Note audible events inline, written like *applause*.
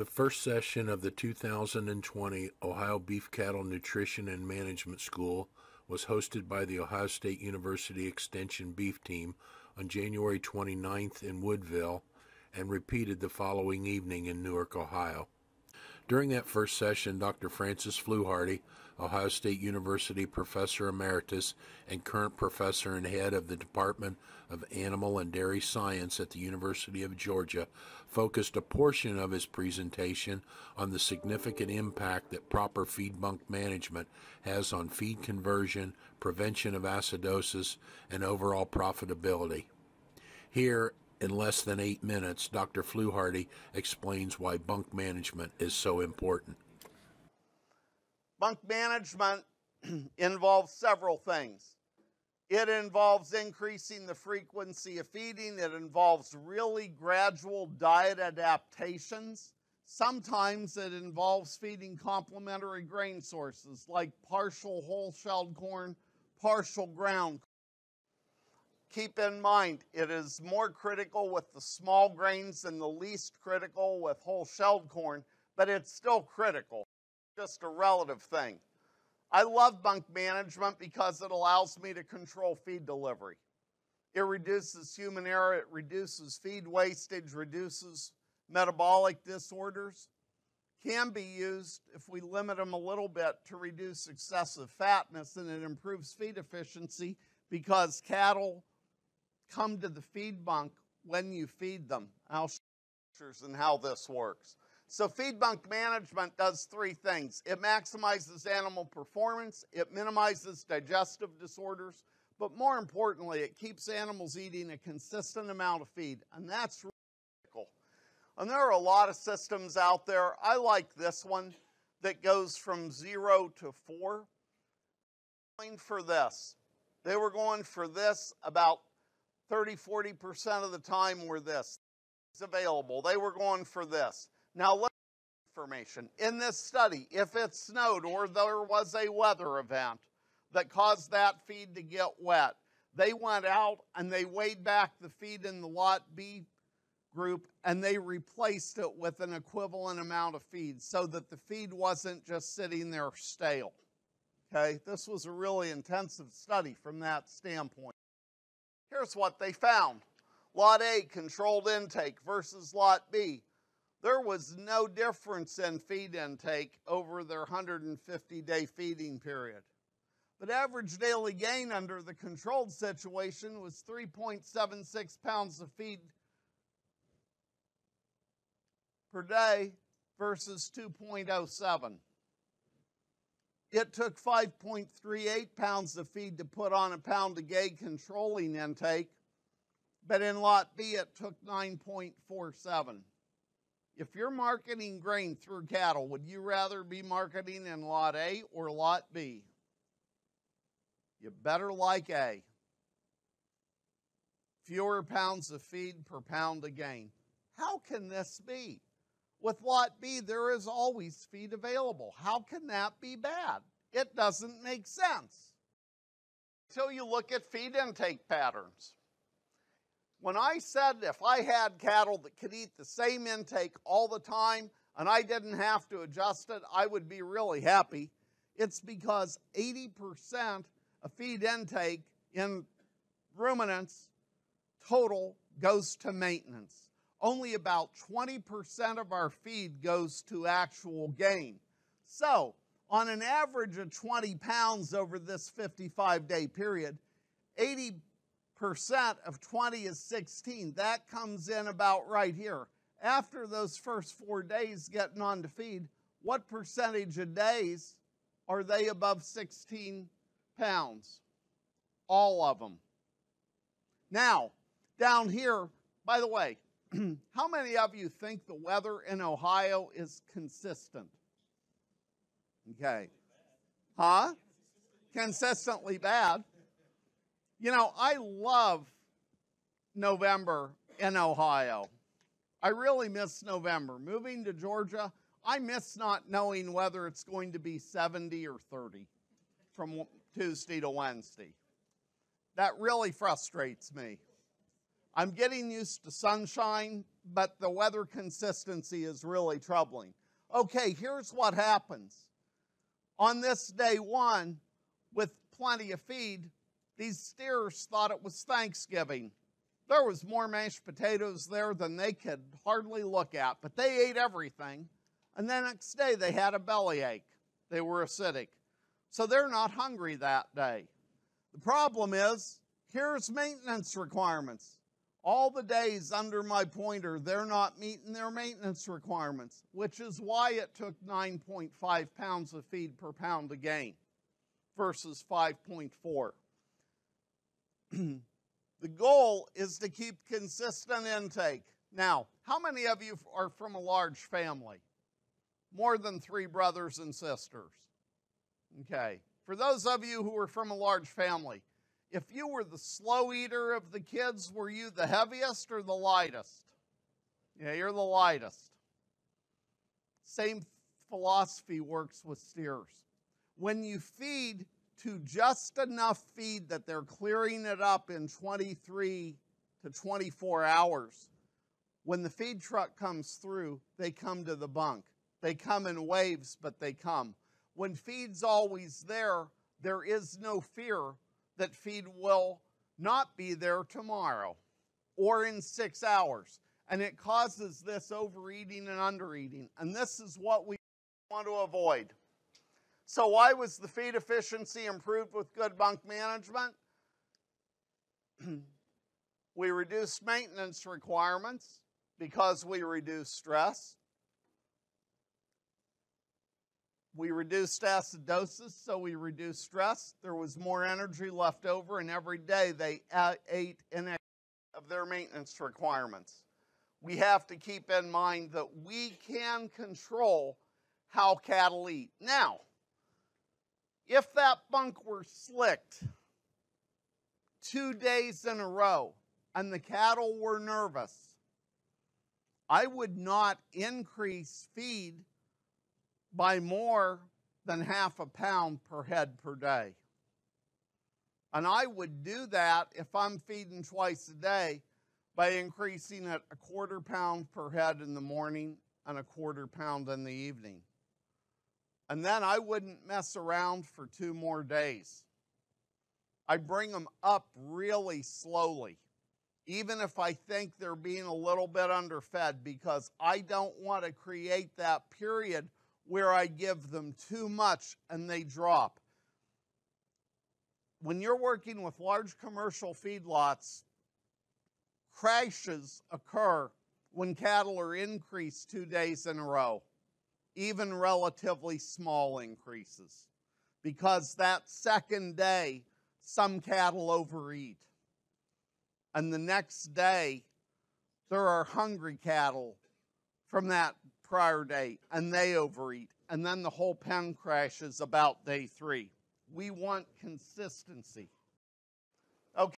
The first session of the 2020 Ohio Beef Cattle Nutrition and Management School was hosted by the Ohio State University Extension Beef Team on January 29th in Woodville and repeated the following evening in Newark, Ohio. During that first session, Dr. Francis Fluharty, Ohio State University Professor Emeritus and current professor and head of the Department of Animal and Dairy Science at the University of Georgia, focused a portion of his presentation on the significant impact that proper feed bunk management has on feed conversion, prevention of acidosis, and overall profitability. Here, in less than eight minutes, Dr. Fluharty explains why bunk management is so important. Bunk management *clears throat* involves several things. It involves increasing the frequency of feeding. It involves really gradual diet adaptations. Sometimes it involves feeding complementary grain sources like partial whole shelled corn, partial ground. Keep in mind, it is more critical with the small grains and the least critical with whole shelled corn, but it's still critical just a relative thing. I love bunk management because it allows me to control feed delivery. It reduces human error, it reduces feed wastage, reduces metabolic disorders. Can be used, if we limit them a little bit, to reduce excessive fatness and it improves feed efficiency because cattle come to the feed bunk when you feed them. I'll you and how this works. So feed bunk management does three things. It maximizes animal performance, it minimizes digestive disorders, but more importantly, it keeps animals eating a consistent amount of feed, and that's critical. And there are a lot of systems out there. I like this one that goes from zero to four. Going for this. They were going for this about 30, 40% of the time were this. It's available. They were going for this. Now, let information. In this study, if it snowed or there was a weather event that caused that feed to get wet, they went out and they weighed back the feed in the lot B group and they replaced it with an equivalent amount of feed so that the feed wasn't just sitting there stale. Okay, this was a really intensive study from that standpoint. Here's what they found. Lot A, controlled intake versus Lot B there was no difference in feed intake over their 150 day feeding period. But average daily gain under the controlled situation was 3.76 pounds of feed per day versus 2.07. It took 5.38 pounds of feed to put on a pound of gay controlling intake, but in lot B it took 9.47. If you're marketing grain through cattle, would you rather be marketing in lot A or lot B? You better like A. Fewer pounds of feed per pound of gain. How can this be? With lot B, there is always feed available. How can that be bad? It doesn't make sense. Until you look at feed intake patterns. When I said if I had cattle that could eat the same intake all the time and I didn't have to adjust it, I would be really happy. It's because 80% of feed intake in ruminants total goes to maintenance. Only about 20% of our feed goes to actual gain. So, on an average of 20 pounds over this 55 day period, 80 percent of 20 is 16. That comes in about right here. After those first four days getting on to feed, what percentage of days are they above 16 pounds? All of them. Now, down here, by the way, *clears throat* how many of you think the weather in Ohio is consistent? Okay. Huh? Consistently bad. You know, I love November in Ohio. I really miss November. Moving to Georgia, I miss not knowing whether it's going to be 70 or 30 from Tuesday to Wednesday. That really frustrates me. I'm getting used to sunshine, but the weather consistency is really troubling. Okay, here's what happens. On this day one, with plenty of feed, these steers thought it was Thanksgiving. There was more mashed potatoes there than they could hardly look at, but they ate everything. And the next day they had a bellyache. They were acidic. So they're not hungry that day. The problem is, here's maintenance requirements. All the days under my pointer, they're not meeting their maintenance requirements, which is why it took 9.5 pounds of feed per pound to gain versus 5.4. *clears throat* The goal is to keep consistent intake. Now, how many of you are from a large family? More than three brothers and sisters. Okay. For those of you who are from a large family, if you were the slow eater of the kids, were you the heaviest or the lightest? Yeah, you're the lightest. Same philosophy works with steers. When you feed to just enough feed that they're clearing it up in 23 to 24 hours. When the feed truck comes through, they come to the bunk. They come in waves, but they come. When feed's always there, there is no fear that feed will not be there tomorrow or in six hours. And it causes this overeating and undereating. And this is what we want to avoid. So, why was the feed efficiency improved with good bunk management? *clears throat* we reduced maintenance requirements because we reduced stress. We reduced acidosis, so we reduced stress. There was more energy left over, and every day they ate in of their maintenance requirements. We have to keep in mind that we can control how cattle eat. Now, if that bunk were slicked two days in a row and the cattle were nervous, I would not increase feed by more than half a pound per head per day. And I would do that if I'm feeding twice a day by increasing it a quarter pound per head in the morning and a quarter pound in the evening. And then I wouldn't mess around for two more days. I bring them up really slowly, even if I think they're being a little bit underfed, because I don't want to create that period where I give them too much and they drop. When you're working with large commercial feedlots, crashes occur when cattle are increased two days in a row even relatively small increases, because that second day, some cattle overeat. And the next day, there are hungry cattle from that prior day, and they overeat. And then the whole pen crashes about day three. We want consistency.